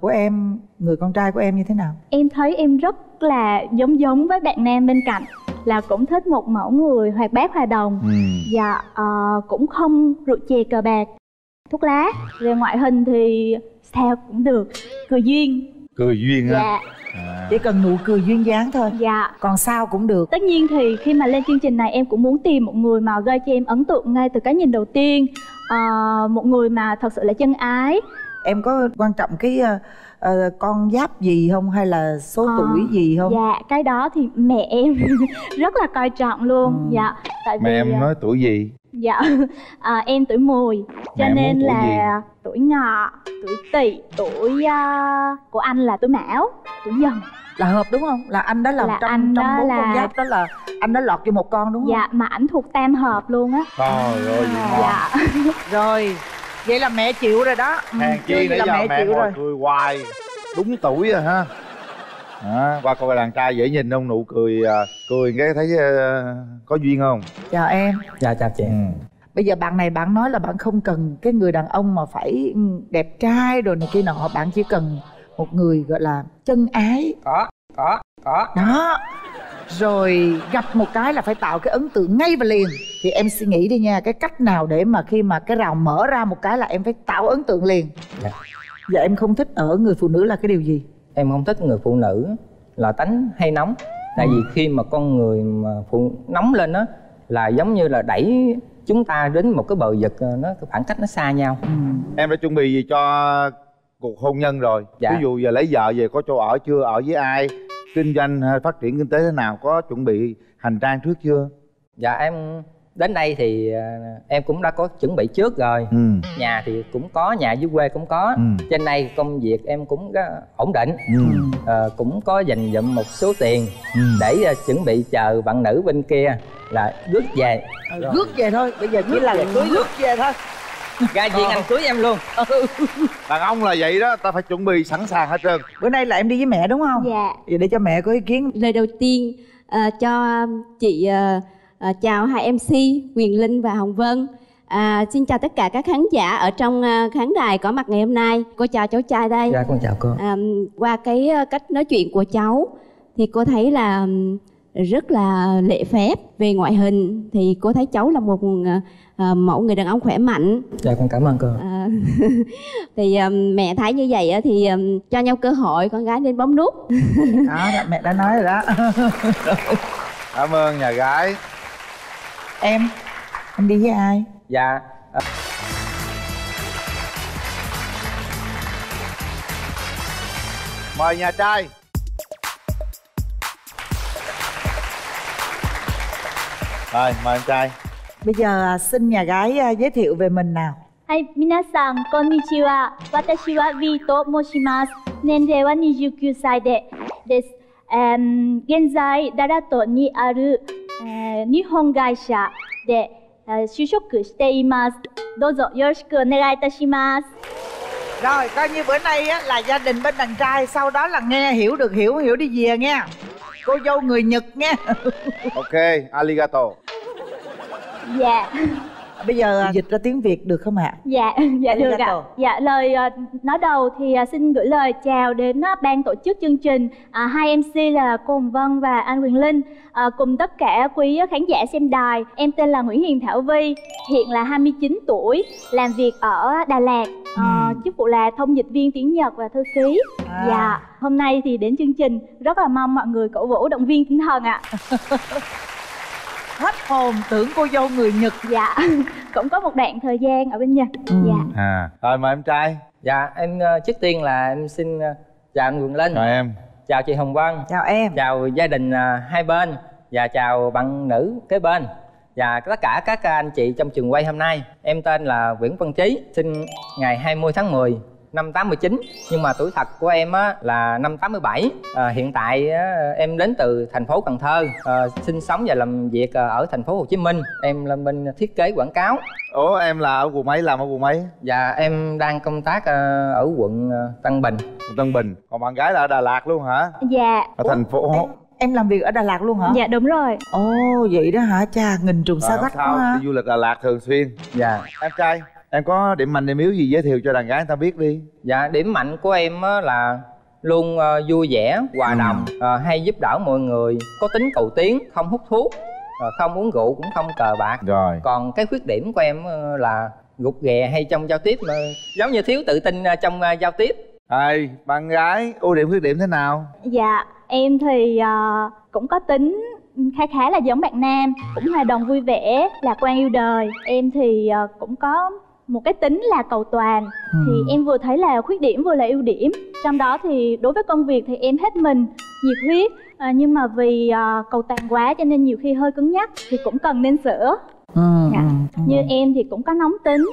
của em người con trai của em như thế nào? Em thấy em rất là giống giống với bạn nam bên cạnh là cũng thích một mẫu người hoạt bát hòa đồng. Ừ. dạ uh, cũng không rượu chè cờ bạc thuốc lá. Về ngoại hình thì sao cũng được cười duyên. Cười duyên á? Dạ. À. chỉ cần nụ cười duyên dáng thôi. Dạ. Còn sao cũng được. Tất nhiên thì khi mà lên chương trình này em cũng muốn tìm một người mà gây cho em ấn tượng ngay từ cái nhìn đầu tiên. Uh, một người mà thật sự là chân ái em có quan trọng cái uh, uh, con giáp gì không? Hay là số Ờ, tuổi gì không? dạ cái đó thì mẹ em rất là coi trọng luôn. Ừ. dạ tại mẹ vì em à, nói tuổi gì? dạ à, em tuổi mùi cho Mẹ nên tuổi là tuổi ngọ tuổi tỵ tuổi à, của anh là tuổi mão tuổi dần. Là hợp đúng không? Là anh đó là, Là trong anh trong bốn con là- giáp đó là anh đã lọt vô một con đúng không? Dạ mà ảnh thuộc tam hợp luôn á. Trời ơi gì ngon dạ. Rồi vậy là mẹ chịu rồi đó. Ừ, hàng chi nãy là giờ mẹ mẹ chịu ngồi rồi. cười hoài. Đúng tuổi rồi ha. À, qua coi đàn trai dễ nhìn không? Nụ cười à, cười cái thấy à, có duyên không? Chào em. Dạ chào chị. Ừ. bây giờ bạn này bạn nói là bạn không cần cái người đàn ông mà phải đẹp trai rồi này kia nọ. Bạn chỉ cần một người gọi là chân ái. Có có có. Đó rồi gặp một cái là phải tạo cái ấn tượng ngay và liền. Thì em suy nghĩ đi nha cái cách nào để mà khi mà cái rào mở ra một cái là em phải tạo ấn tượng liền? Dạ. dạ em không thích ở người phụ nữ là cái điều gì? Em không thích người phụ nữ là tánh hay nóng. Tại vì khi mà con người mà phụ nóng lên á là giống như là đẩy chúng ta đến một cái bờ vực ờ, nó cái khoảng cách nó xa nhau. Ừ. em đã chuẩn bị gì cho cuộc hôn nhân rồi? Dạ. ví dụ giờ lấy vợ về có chỗ ở chưa? Ở với ai kinh doanh hay phát triển kinh tế thế nào có chuẩn bị hành trang trước chưa? Dạ em đến đây thì ờ, em cũng đã có chuẩn bị trước rồi. Ừ. Nhà thì cũng có nhà dưới quê cũng có. Ừ. trên đây công việc em cũng có ổn định. Ừ. Ờ, cũng có dành dụm một số tiền ừ. để ờ, chuẩn bị chờ bạn nữ bên kia là rước về. Rước về thôi. Bây giờ chỉ là rước về thôi ra viên anh cưới em luôn. Đàn ông là vậy đó ta phải chuẩn bị sẵn sàng hết trơn. Bữa nay là em đi với mẹ đúng không? Dạ. Vậy để cho mẹ có ý kiến. Lời đầu tiên à, cho chị à, à, chào hai MC Quyền Linh và Hồng Vân. À, xin chào tất cả các khán giả ở trong khán đài có mặt ngày hôm nay. Cô chào cháu trai đây. dạ con chào cô. À, qua cái cách nói chuyện của cháu thì cô thấy là rất là lễ phép về ngoại hình. Thì cô thấy cháu là một à, mẫu người đàn ông khỏe mạnh. Dạ con cảm ơn cô. À, thì ừm, mẹ thấy như vậy á, thì ừm, cho nhau cơ hội con gái nên bấm nút. Đó, đó mẹ đã nói rồi đó. Cảm ơn nhà gái. Em em đi với ai? Dạ. Mời nhà trai rồi mời anh trai bây giờ à, xin nhà gái à, giới thiệu về mình nào はい、皆さん、こんにちは。私は V と申します。年齢は29歳でです。えー現在、ダラトにある、えー日本会社で、えー就職しています。どうぞよろしくお願いいたします。 rồi coi như bữa nay á, là gia đình bên đàn trai sau đó là nghe hiểu được hiểu hiểu đi về nghe cô dâu người nhật nghe ok arigato. Dạ, bây giờ à, dịch ra tiếng việt được không ạ dạ, dạ được ạ. Arigato. Dạ, lời ờ, nói đầu thì ờ, xin gửi lời chào đến ban tổ chức chương trình, à, hai MC là cô Hồng Vân và anh Quyền Linh, à, cùng tất cả quý khán giả xem đài. Em tên là Nguyễn Hiền Thảo Vi, hiện là 29 tuổi, làm việc ở Đà Lạt, ờ, chức vụ là thông dịch viên tiếng Nhật và thư ký. À. Dạ, hôm nay thì đến chương trình rất là mong mọi người cổ vũ động viên tinh thần ạ. hết hồn tưởng cô dâu người nhật. Dạ, cũng có một đoạn thời gian ở bên Nhật. Ừ. Dạ. à. Rồi mời em trai. Dạ em ờ, trước tiên là em xin ờ, chào anh Quyền Linh. Chào em. Chào chị Hồng Vân. Chào em. Chào gia đình ờ, hai bên. Và chào bạn nữ kế bên. Và tất cả các anh chị trong trường quay hôm nay. Em tên là Nguyễn Văn Chí sinh ngày 20 tháng 10 năm 89 nhưng mà tuổi thật của em á là năm 87 à, hiện tại á, em đến từ thành phố Cần Thơ. À, sinh sống và làm việc ờ, ở thành phố Hồ Chí Minh. Em là bên thiết kế quảng cáo. Ủa em là ở quận mấy? Làm ở quận mấy? Và em đang công tác ờ, ở quận ờ, Tân Bình. Quận tân bình. Còn bạn gái là ở đà lạt luôn hả? Dạ, ở thành phố em, em làm việc ở đà lạt luôn hả? Dạ đúng rồi. ồ vậy đó hả? Cha nghìn trùng xa vách sao quá. ha đi du lịch đà lạt thường xuyên. Dạ. Em trai em có điểm mạnh điểm yếu gì giới thiệu cho đàn gái người ta biết đi. Dạ điểm mạnh của em á là luôn ờ, vui vẻ hòa Ừ. đồng ờ, hay giúp đỡ mọi người có tính cầu tiến không hút thuốc ờ, không uống rượu cũng không cờ bạc. Rồi. Còn cái khuyết điểm của em là gục ghè hay trong giao tiếp mà giống như thiếu tự tin trong giao tiếp. Đây, bạn gái ưu điểm khuyết điểm thế nào? Dạ, em thì ờ, cũng có tính khá khá là giống bạn nam, cũng hòa đồng vui vẻ, lạc quan yêu đời. Em thì ờ, cũng có một cái tính là cầu toàn thì Ừ. em vừa thấy là khuyết điểm vừa là ưu điểm. Trong đó thì đối với công việc thì em hết mình, nhiệt huyết Ờ, nhưng mà vì ờ, cầu toàn quá cho nên nhiều khi hơi cứng nhắc thì cũng cần nên sửa. ừ, Dạ. ừ. Như em thì cũng có nóng tính,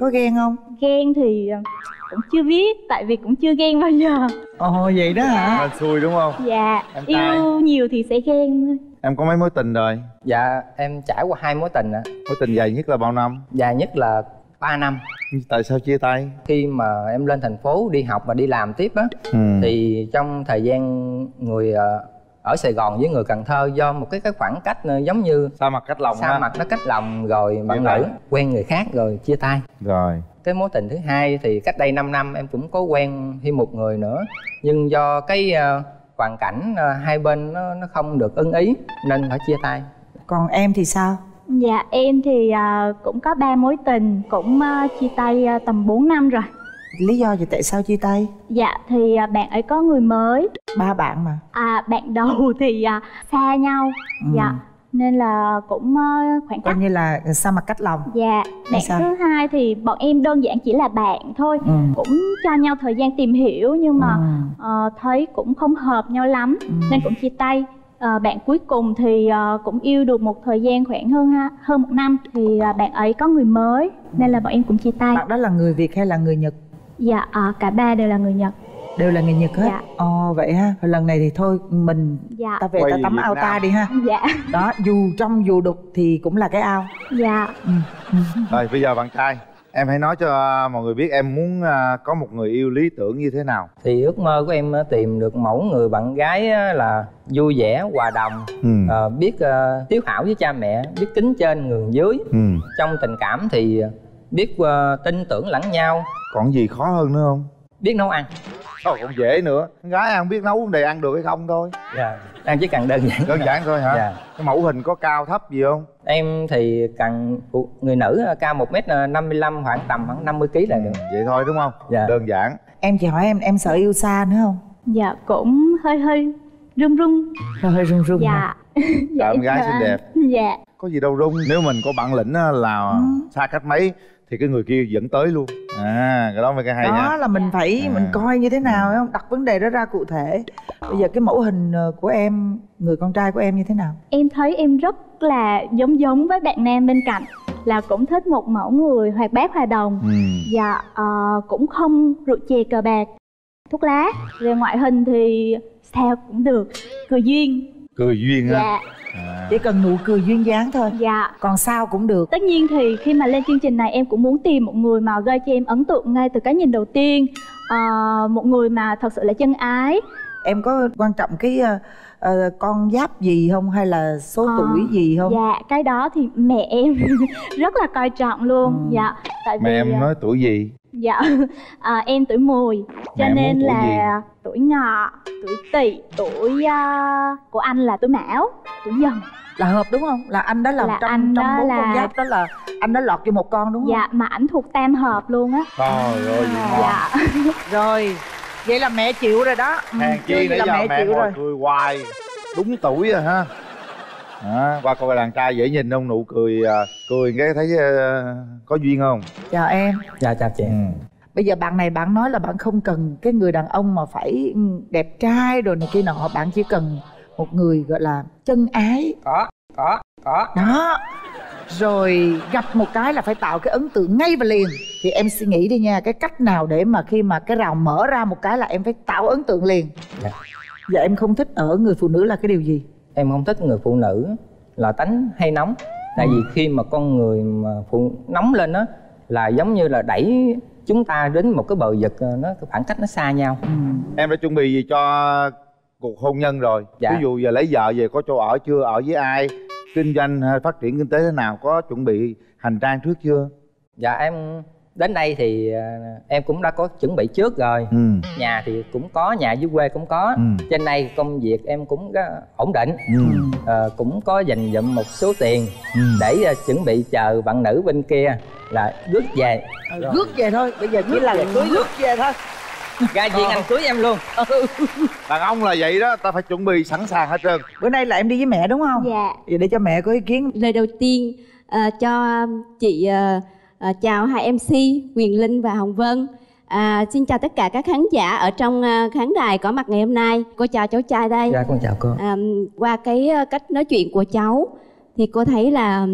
có ghen không ghen thì ờ, cũng chưa biết tại vì cũng chưa ghen bao giờ. ồ vậy đó hả Hên xui đúng không Dạ, Em yêu nhiều thì sẽ ghen em có mấy mối tình rồi dạ em trải qua hai mối tình ạ mối tình dài nhất là bao năm dài nhất là 3 năm. Tại sao chia tay? Khi mà em lên thành phố đi học và đi làm tiếp á ừ. thì trong thời gian người ờ, ở Sài Gòn với người Cần Thơ do một cái cái khoảng cách ờ, giống như sao mặt cách lòng xa ha? mặt nó cách lòng rồi bạn nữ quen người khác rồi chia tay. Rồi. Cái mối tình thứ hai thì cách đây 5 năm em cũng có quen thêm một người nữa nhưng do cái ờ, hoàn cảnh hai bên nó nó không được ưng ý nên phải chia tay. Còn em thì sao Dạ em thì à, cũng có ba mối tình cũng à, chia tay à, tầm 4 năm rồi. lý do gì tại sao chia tay Dạ thì à, bạn ấy có người mới. ba bạn mà À bạn đầu thì à, xa nhau. Ừ. Dạ nên là cũng khoảng coi cách. như là sao mặt cách lòng Dạ bạn sao? thứ hai thì bọn em đơn giản chỉ là bạn thôi. ừ. Cũng cho nhau thời gian tìm hiểu nhưng mà Ừ. ờ, thấy cũng không hợp nhau lắm Ừ. nên cũng chia tay. Ờ, bạn cuối cùng thì ờ, cũng yêu được một thời gian khoảng hơn ha, hơn một năm thì à, bạn ấy có người mới nên là bọn em cũng chia tay. bạn đó là người việt hay là người nhật Dạ, à, cả ba đều là người Nhật. đều là người nhật hết Dạ. ồ vậy ha lần này thì thôi mình Dạ, ta về Quay ta tắm ao ta đi ha dạ, đó dù trong dù đục thì cũng là cái ao dạ. ừ. Ừ. rồi bây giờ bạn trai em hãy nói cho mọi người biết em muốn à, có một người yêu lý tưởng như thế nào thì ước mơ của em ờ, tìm được mẫu người bạn gái á, là vui vẻ hòa đồng ừ. biết hiếu hảo với cha mẹ biết kính trên nhường dưới ừ. trong tình cảm thì biết tin tưởng lẫn nhau còn gì khó hơn nữa không biết nấu ăn Thôi còn dễ nữa Con gái ăn biết nấu vấn đề ăn được hay không thôi dạ ăn chỉ cần đơn giản đơn giản thôi hả dạ cái mẫu hình có cao thấp gì không em thì cần phụ- người nữ ờ, cao một m năm mươi lăm khoảng tầm khoảng 50 kg là được vậy thôi đúng không Dạ. đơn giản em chỉ hỏi em em sợ yêu xa nữa không Dạ, cũng hơi hơi run run. hơi hơi run run? Dạ. Trời, em em gái xinh đẹp. Dạ, có gì đâu rung nếu mình có bản lĩnh á, là Ừ. xa cách mấy thì cái người kia dẫn tới luôn à cái đó mới cái hay đó nha là mình phải À. mình coi như thế nào không đặt vấn đề đó ra cụ thể bây giờ cái mẫu hình ờ, của em người con trai của em như thế nào em thấy em rất là giống giống với bạn nam bên cạnh là cũng thích một mẫu người hoạt bát hòa đồng. ừ. Dạ, ờ, cũng không rượu chè cờ bạc, thuốc lá. Về ngoại hình thì sao cũng được, cười duyên. Cười duyên ha. Dạ, à. chỉ cần nụ cười duyên dáng thôi. Dạ. còn sao cũng được. Tất nhiên thì khi mà lên chương trình này em cũng muốn tìm một người mà gây cho em ấn tượng ngay từ cái nhìn đầu tiên. Ờ, Một người mà thật sự là chân ái. Em có quan trọng cái ờ, ờ, con giáp gì không? Hay là số Ờ, tuổi gì không? Dạ, cái đó thì mẹ em rất là coi trọng luôn. Ừ. Dạ, tại mẹ vì em à, nói tuổi gì Dạ, à, em tuổi mùi Cho Mẹ nên tuổi là tuổi ngọ, tuổi tỵ, tuổi à, của anh là tuổi mão, tuổi dần. Là hợp đúng không? Là anh đó là, Là trong anh trong đó bốn là- con giáp đó là anh đã lọt vô một con đúng không? Dạ, mà ảnh thuộc tam hợp luôn á. Trời ơi vậy Dạ, rồi vậy là mẹ chịu rồi đó. Ừ, hàng chi gì nãy là giờ mẹ mẹ chịu ngồi rồi. cười hoài. Đúng tuổi rồi ha à, qua coi đàn trai dễ nhìn không? Nụ cười à, cười cái thấy à, có duyên không? Chào em. Dạ chào chị. Ừ. bây giờ bạn này bạn nói là bạn không cần cái người đàn ông mà phải đẹp trai rồi này kia nọ. Bạn chỉ cần một người gọi là chân ái. Có có có. Đó. Rồi gặp một cái là phải tạo cái ấn tượng ngay và liền. Thì em suy nghĩ đi nha cái cách nào để mà khi mà cái rào mở ra một cái là em phải tạo ấn tượng liền? Dạ. dạ em không thích ở người phụ nữ là cái điều gì em không thích người phụ nữ là tánh hay nóng. Tại vì khi mà con người mà phụ nóng lên á là giống như là đẩy chúng ta đến một cái bờ vực ờ, nó cái khoảng cách nó xa nhau. Ừ. em đã chuẩn bị gì cho cuộc hôn nhân rồi? Dạ. ví dụ giờ lấy vợ về có chỗ ở chưa? Ở với ai? Kinh doanh hay phát triển kinh tế thế nào? Có chuẩn bị hành trang trước chưa? Dạ em đến đây thì ờ, em cũng đã có chuẩn bị trước rồi. Ừ. Nhà thì cũng có nhà dưới quê cũng có. Ừ. trên đây công việc em cũng có ổn định. Ừ. Ờ, cũng có dành dụm một số tiền ừ. để ờ, chuẩn bị chờ bạn nữ bên kia là rước về. Ừ, rước về thôi. Bây giờ chỉ là rước về thôi. Ra diện anh cưới em luôn. Đàn ông là vậy đó ta phải chuẩn bị sẵn sàng hết trơn. Bữa nay là em đi với mẹ đúng không? Dạ. Vậy để cho mẹ có ý kiến. Lời đầu tiên à, cho chị à, à, chào hai mc quyền linh và hồng vân. À, xin chào tất cả các khán giả ở trong à, khán đài có mặt ngày hôm nay. Cô chào cháu trai đây. Dạ con chào cô. À, qua cái à, cách nói chuyện của cháu thì cô thấy là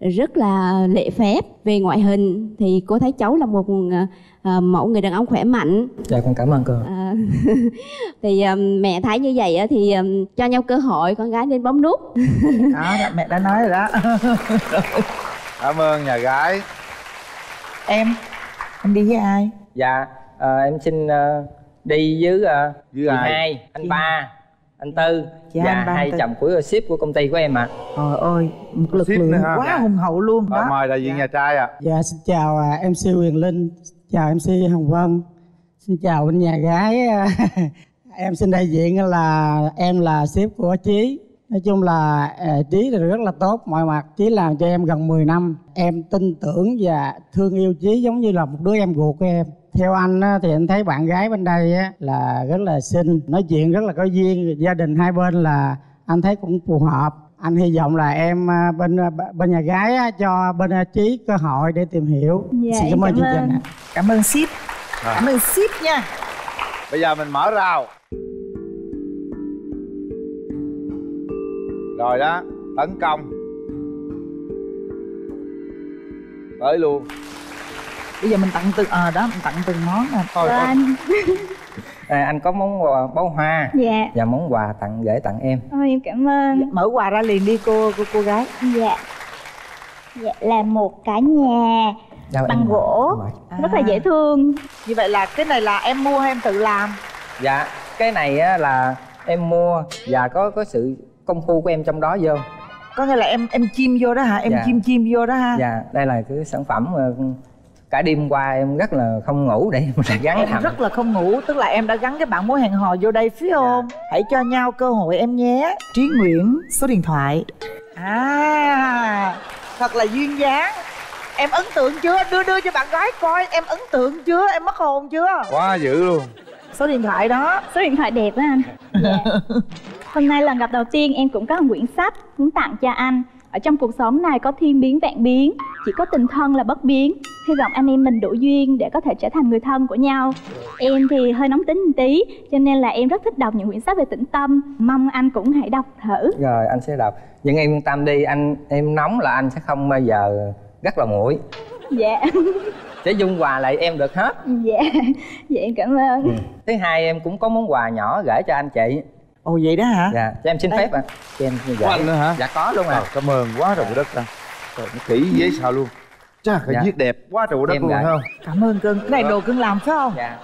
rất là lễ phép về ngoại hình. Thì cô thấy cháu là một à, mẫu người đàn ông khỏe mạnh. Dạ con cảm ơn cô. À, thì um, mẹ thấy như vậy á, thì um, cho nhau cơ hội con gái nên bấm nút. Đó mẹ đã nói rồi đó. Cảm ơn nhà gái em em đi với ai? Dạ ờ, em xin ờ, đi với ờ, với ai? hai anh Chị- ba anh tư. Chị và anh ba, hai chồng của ship của công ty của em ạ. Trời ơi một lực Ship lượng quá Dạ. hùng hậu luôn đó. mời đại diện nhà trai ạ. Dạ xin chào à, MC Huyền Linh, chào MC Hồng Vân, xin chào bên nhà gái. à, em xin đại diện là em là sếp của Chí. Nói chung là à, Chí thì rất là tốt mọi mặt. Chí làm cho em gần 10 năm. Em tin tưởng và thương yêu Chí giống như là một đứa em ruột của em. Theo anh á, thì anh thấy bạn gái bên đây á, là rất là xinh, nói chuyện rất là có duyên, gia đình hai bên là anh thấy cũng phù hợp anh hy vọng là em à, bên bên nhà gái á, cho bên à, trí cơ hội để tìm hiểu Dạ, xin cảm ơn cảm chương ơn. trình ạ cảm ơn ship Rồi. cảm ơn ship nha bây giờ mình mở rào rồi đó tấn công. Tới luôn. Bây giờ mình tặng từng ờ đó mình tặng từng món nè. Thôi thôi. Anh à, anh có món quà bó hoa. Dạ. Và món quà tặng gửi tặng em. Ôi em cảm ơn. Mở quà ra liền đi cô cô cô gái. Dạ. Dạ là một cái nhà Đâu, bằng em gỗ. Mời. rất là dễ thương. Như vậy là cái này là em mua hay em tự làm? Dạ cái này á, là em mua và có có sự công phu của em trong đó vô. Có nghĩa là em em chim vô đó hả? Em Dạ. chim chim vô đó ha? Dạ đây là cái sản phẩm mà cả đêm qua em rất là không ngủ để em lại gắn em rất là không ngủ tức là em đã gắn cái bạn mối hẹn hò vô đây phải không? Hãy cho nhau cơ hội em nhé. Trí nguyễn số điện thoại. À thật là duyên dáng. Em ấn tượng chưa? Đưa đưa cho bạn gái coi em ấn tượng chưa? Em mất hồn chưa? Quá dữ luôn. Số điện thoại đó. Số điện thoại đẹp đó anh. Dạ. hôm nay lần gặp đầu tiên em cũng có một quyển sách muốn tặng cho anh. Ở trong cuộc sống này có thiên biến vạn biến chỉ có tình thân là bất biến. Hy vọng anh em mình đủ duyên để có thể trở thành người thân của nhau. Em thì hơi nóng tính một tí cho nên là em rất thích đọc những quyển sách về tĩnh tâm. Mong anh cũng hãy đọc thử. Rồi anh sẽ đọc. Nhưng em yên tâm đi anh em nóng là anh sẽ không bao giờ rất là nguội. Dạ. Sẽ dung quà lại em được hết. Dạ. Dạ em cảm ơn. Ừ. thứ hai em cũng có món quà nhỏ gửi cho anh chị ồ vậy đó hả? Dạ cho em xin Đây. phép ạ. Cho em gửi của anh nữa hả? Dạ có luôn ạ. Cảm ơn quá trời đất ta. Trời nó kỹ dễ sao luôn. Chắc cái Dạ. viết đẹp quá trời đất Em luôn không? Cảm ơn cưng. Cái này đồ cưng làm phải không? Dạ.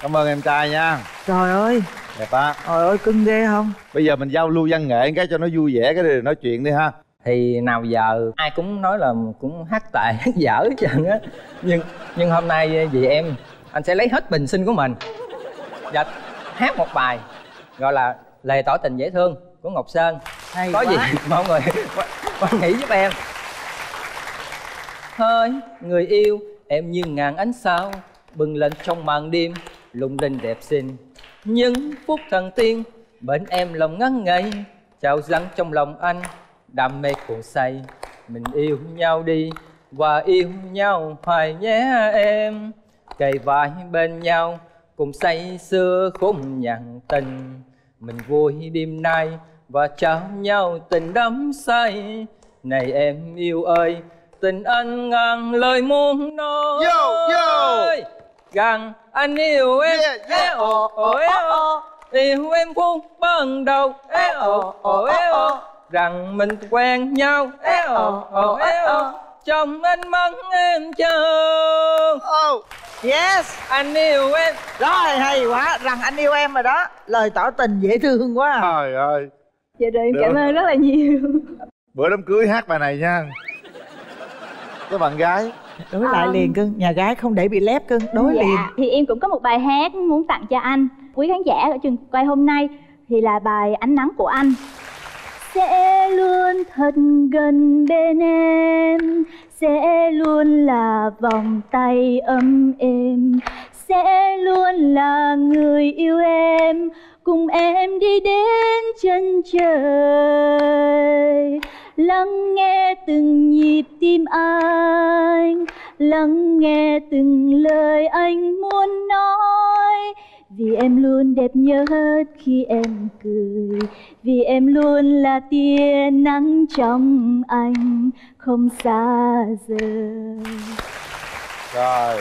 Cảm ơn em trai nha. Trời ơi. Đẹp á. Trời ơi cưng ghê không? Bây giờ mình giao lưu văn nghệ cái cho nó vui vẻ cái này nói chuyện đi ha. Thì nào giờ ai cũng nói là cũng hát tệ hát dở hết trơn á. Nhưng nhưng hôm nay vì em anh sẽ lấy hết bình sinh của mình. Và hát một bài gọi là lời tỏ tình dễ thương của ngọc sơn. Hay có quá. gì mọi người quan nghĩ giúp em. Hỡi người yêu em như ngàn ánh sao bừng lên trong màn đêm lung linh đẹp xinh. Những phút thần tiên bên em lòng ngắn ngây trao dâng trong lòng anh đam mê cuồng say. Mình yêu nhau đi và yêu nhau hoài nhé em. Kề vai bên nhau cùng say sưa khung nhàn tình mình vui đêm nay và trao nhau tình đắm say này em yêu ơi tình anh ngàn lời muốn nói Yo, yo. rằng anh yêu em Yeah, yeah. eo ồ ồ eo ồ. yêu em phút ban đầu eo ồ ồ eo ồ. rằng mình quen nhau eo ồ ồ eo ồ. trong ánh mắt em chờ oh yes anh yêu em. Rồi hay quá. Rằng anh yêu em rồi đó. Lời tỏ tình dễ thương quá à. trời ơi. Dạ rồi em Được. cảm ơn rất là nhiều. Bữa đám cưới hát bài này nha. Các bạn gái. Đối lại Ờ. liền cưng. Nhà gái không để bị lép cưng. Đối dạ. liền. thì em cũng có một bài hát muốn tặng cho anh. Quý khán giả ở trường quay hôm nay thì là bài ánh nắng của anh. Sẽ luôn thật gần bên em sẽ luôn là vòng tay ấm êm, sẽ luôn là người yêu em. Cùng em đi đến chân trời, lắng nghe từng nhịp tim anh, lắng nghe từng lời anh muốn nói vì em luôn đẹp nhất khi em cười. Vì em luôn là tia nắng trong anh không xa rời rồi.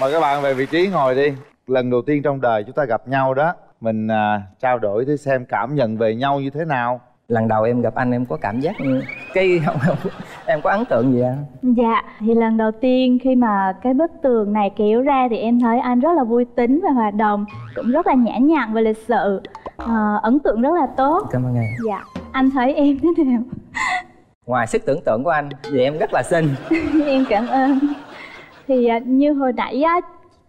Mời các bạn về vị trí ngồi đi. Lần đầu tiên trong đời chúng ta gặp nhau đó mình à, trao đổi để xem cảm nhận về nhau như thế nào lần đầu em gặp anh em có cảm giác như cái em có ấn tượng gì không Dạ, thì lần đầu tiên khi mà cái bức tường này kéo ra thì em thấy anh rất là vui tính và hòa đồng Cũng rất là nhã nhặn và lịch sự. Ờ, Ấn tượng rất là tốt. Cảm ơn em. Dạ, anh thấy em thế nào? ngoài sức tưởng tượng của anh vì em rất là xinh. Em cảm ơn. Thì à, như hồi nãy á,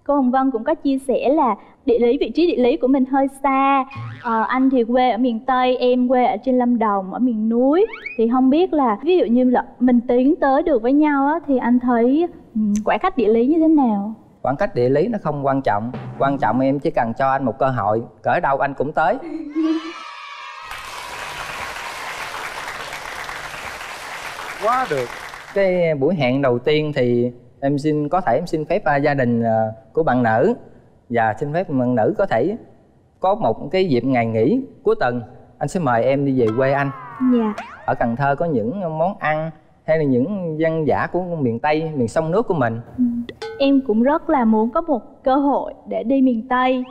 cô Hồng Vân cũng có chia sẻ là địa lý, vị trí địa lý của mình hơi xa. Ờ, Anh thì quê ở miền Tây, em quê ở trên Lâm Đồng, ở miền núi. Thì không biết là ví dụ như là mình tiến tới được với nhau á, thì anh thấy khoảng cách địa lý như thế nào? khoảng cách địa lý nó không quan trọng. Quan trọng em chỉ cần cho anh một cơ hội cỡ đâu anh cũng tới. Quá được. Cái buổi hẹn đầu tiên thì em xin có thể em xin phép à, gia đình à, của bạn nữ. Và xin phép bạn nữ có thể có một cái dịp ngày nghỉ cuối tuần. Anh sẽ mời em đi về quê anh. Dạ, ở Cần Thơ có những món ăn hay là những dân dã của miền Tây miền sông nước của mình. Em cũng rất là muốn có một cơ hội để đi miền Tây.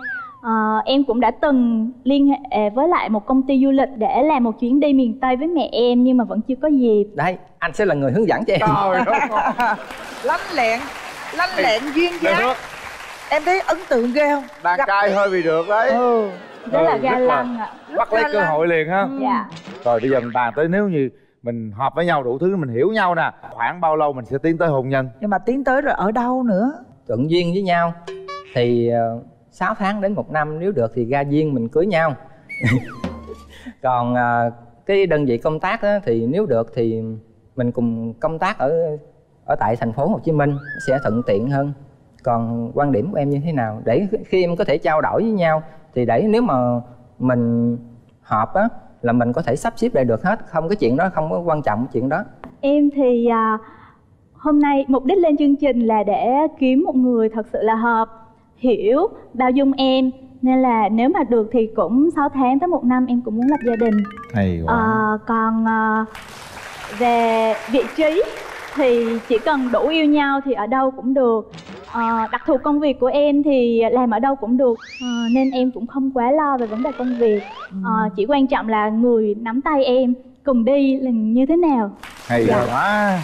Ờ, em cũng đã từng liên hệ với lại một công ty du lịch để làm một chuyến đi miền Tây với mẹ em nhưng mà vẫn chưa có dịp. đấy anh sẽ là người hướng dẫn cho em. Trời đất lanh lẹn lanh lẹn duyên dáng. được em thấy ấn tượng ghê không? Đàn Gặp- trai hơi bị được đấy. Ừ Rất là Ừ, ga là- lăng ạ. bắt lấy cơ là- hội liền ha. Dạ. rồi bây giờ mình bàn tới nếu như mình hợp với nhau đủ thứ mình hiểu nhau nè khoảng bao lâu mình sẽ tiến tới hôn nhân? Nhưng mà tiến tới rồi ở đâu nữa? Thuận duyên với nhau. Thì uh, 6 tháng đến một năm nếu được thì ra duyên mình cưới nhau. Còn ờ, cái đơn vị công tác á, thì nếu được thì mình cùng công tác ở ở tại thành phố Hồ Chí Minh sẽ thuận tiện hơn. Còn quan điểm của em như thế nào? Để khi em có thể trao đổi với nhau thì để nếu mà mình hợp á là mình có thể sắp xếp lại được hết. Không cái chuyện đó không có quan trọng chuyện đó. Em thì à, hôm nay mục đích lên chương trình là để kiếm một người thật sự là hợp, hiểu, bao dung em. Nên là nếu mà được thì cũng 6 tháng tới một năm em cũng muốn lập gia đình. hay quá. Ờ, còn à, về vị trí thì chỉ cần đủ yêu nhau thì ở đâu cũng được. Ờ, đặc thù công việc của em thì làm ở đâu cũng được Ờ, nên em cũng không quá lo về vấn đề công việc. Ờ, chỉ quan trọng là người nắm tay em cùng đi là như thế nào. hay dạ. quá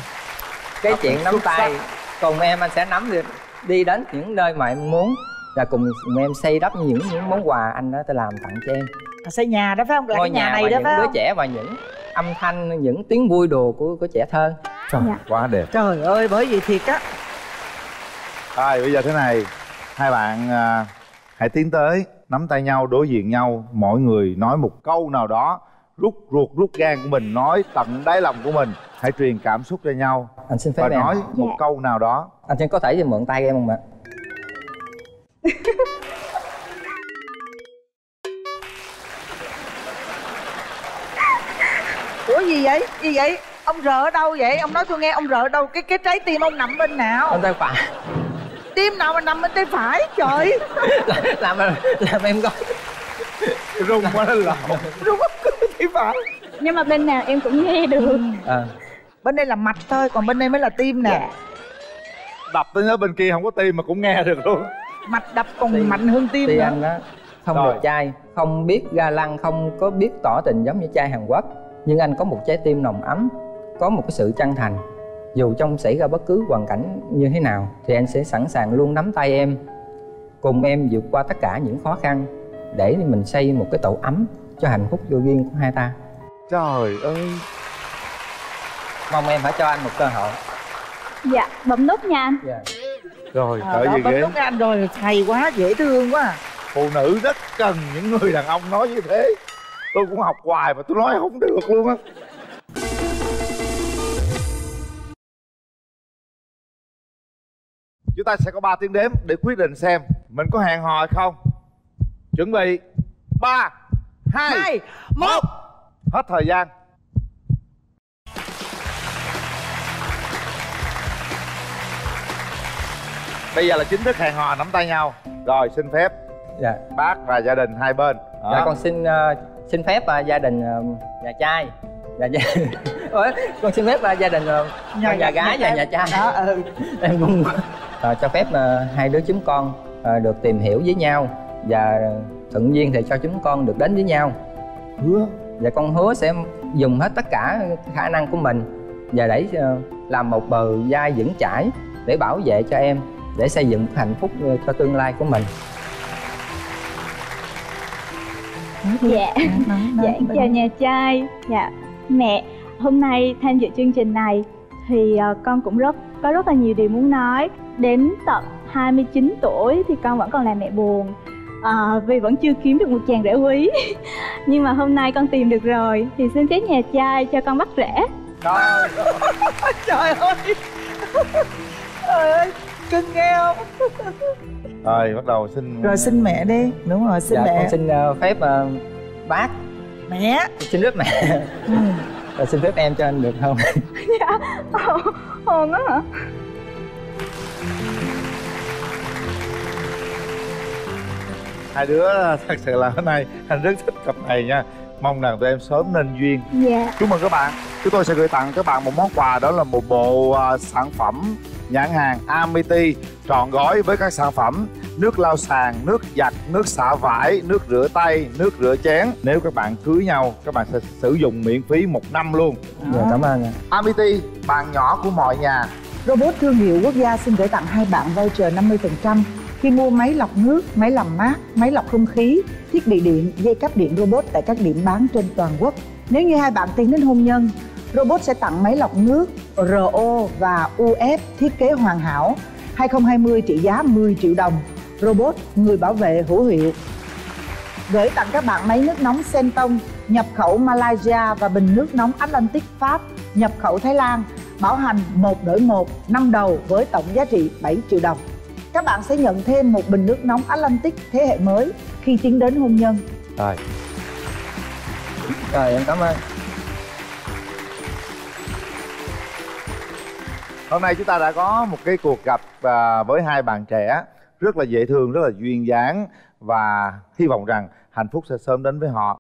cái Tập chuyện nắm tay cùng em anh sẽ nắm được đi đến những nơi mà em muốn và cùng, cùng em xây đắp những những món quà anh đó tôi làm tặng cho em xây nhà đó phải không? Là ngôi cái nhà, nhà này và đó những phải đứa không? trẻ và những âm thanh những tiếng vui đùa của của trẻ thơ. Trời, Dạ. quá đẹp. Trời ơi bởi vì thiệt á. Rồi bây giờ thế này. Hai bạn à, hãy tiến tới nắm tay nhau đối diện nhau. Mỗi người nói một câu nào đó. Rút ruột rút gan của mình nói tận đáy lòng của mình. Hãy truyền cảm xúc cho nhau. Anh xin phép và em. nói một Dạ. câu nào đó. Anh xin có thể mượn tay em không ạ ủa gì vậy? Gì vậy? Ông rợ ở đâu vậy? Ông nói tôi nghe ông rợ ở đâu? Cái cái trái tim ông nằm bên nào? Anh tay phải. Tim nào mà nằm bên tay phải trời? Làm làm, làm em coi rung quá lên lòng rung tay phải. Nhưng mà bên nào em cũng nghe được. À, bên đây là mạch thôi còn bên đây mới là tim nè. Đập tới nhớ bên kia không có tim mà cũng nghe được luôn. Mạch đập còn Tim. mạnh hơn tim thì nữa. anh đó. Không Rồi. đẹp trai không biết ga lăng không có biết tỏ tình giống như trai hàn quốc nhưng anh có một trái tim nồng ấm có một cái sự chân thành. Dù trong xảy ra bất cứ hoàn cảnh như thế nào thì anh sẽ sẵn sàng luôn nắm tay em cùng em vượt qua tất cả những khó khăn để mình xây một cái tổ ấm cho hạnh phúc vô duyên của hai ta. Trời ơi. Mong em phải cho anh một cơ hội. Dạ bấm nút nha anh. Dạ. Rồi à, đó, bấm nút anh rồi hay quá dễ thương quá. Phụ nữ rất cần những người đàn ông nói như thế tôi cũng học hoài mà tôi nói không được luôn á. Chúng ta sẽ có 3 tiếng đếm để quyết định xem mình có hẹn hò hay không. Chuẩn bị. Ba hai một. hết thời gian. Bây giờ là chính thức hẹn hò nắm tay nhau. Rồi xin phép. Dạ. Bác và gia đình hai bên. Đó. dạ con xin ờ, xin phép ờ, gia đình ờ, nhà trai. Dạ gia Ủa, con xin phép ờ, gia đình ờ, nhà, nhà gái và nhà trai. Đó ừ. Em cũng ờ, cho phép ờ, hai đứa chúng con ờ, được tìm hiểu với nhau và thuận duyên thì cho chúng con được đến với nhau. Hứa. Và con hứa sẽ dùng hết tất cả khả năng của mình và để làm một bờ vai vững chãi để bảo vệ cho em để xây dựng hạnh phúc cho tương lai của mình dạ. Dạ em chào nhà trai. Dạ mẹ hôm nay tham dự chương trình này thì ờ, con cũng rất có rất là nhiều điều muốn nói. Đến tận 29 tuổi thì con vẫn còn là mẹ buồn. Ờ, vì vẫn chưa kiếm được một chàng rể quý. Nhưng mà hôm nay con tìm được rồi thì xin phép nhà trai cho con bắt rể. Rồi, trời ơi. Trời ơi cưng nghe không rồi bắt đầu xin rồi xin mẹ đi. Đúng rồi xin dạ, mẹ. con xin ờ, phép ờ, bác. Mẹ. Xin phép mẹ. Ừ. Rồi xin phép em cho anh được không? Dạ hồn á hả? Hai đứa thật sự là hôm nay anh rất thích cặp này nha. Mong rằng tụi em sớm nên duyên. Dạ. Chúc mừng các bạn. Chúng tôi sẽ gửi tặng các bạn một món quà đó là một bộ à, sản phẩm nhãn hàng Amity trọn gói với các sản phẩm nước lau sàn, nước giặt, nước xả vải, nước rửa tay, nước rửa chén. Nếu các bạn cưới nhau, các bạn sẽ sử dụng miễn phí một năm luôn. dạ cảm ơn ạ. Amity, bạn nhỏ của mọi nhà. Robot thương hiệu quốc gia xin gửi tặng hai bạn voucher 50% khi mua máy lọc nước, máy làm mát, máy lọc không khí, thiết bị điện, dây cáp điện robot tại các điểm bán trên toàn quốc. Nếu như hai bạn tiến đến hôn nhân, robot sẽ tặng máy lọc nước RO và UF thiết kế hoàn hảo 2020 trị giá 10 triệu đồng. Robot người bảo vệ hữu hiệu. Gửi tặng các bạn máy nước nóng Senton nhập khẩu Malaysia và bình nước nóng Atlantic Pháp nhập khẩu Thái Lan bảo hành một đổi một năm đầu với tổng giá trị 7 triệu đồng. Các bạn sẽ nhận thêm một bình nước nóng Atlantic thế hệ mới khi tiến đến hôn nhân. Rồi, rồi em cảm ơn hôm nay chúng ta đã có một cái cuộc gặp à, với hai bạn trẻ rất là dễ thương, rất là duyên dáng và hy vọng rằng hạnh phúc sẽ sớm đến với họ.